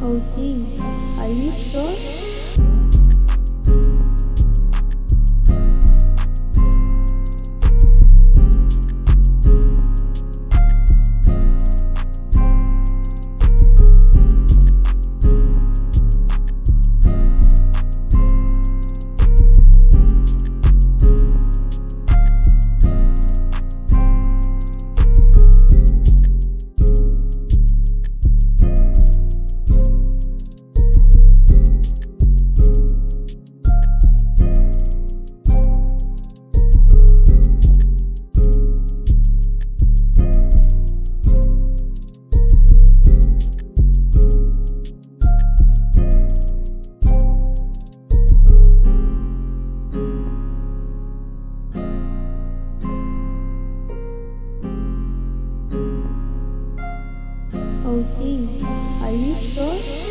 Oh gee, are you sure? Dois.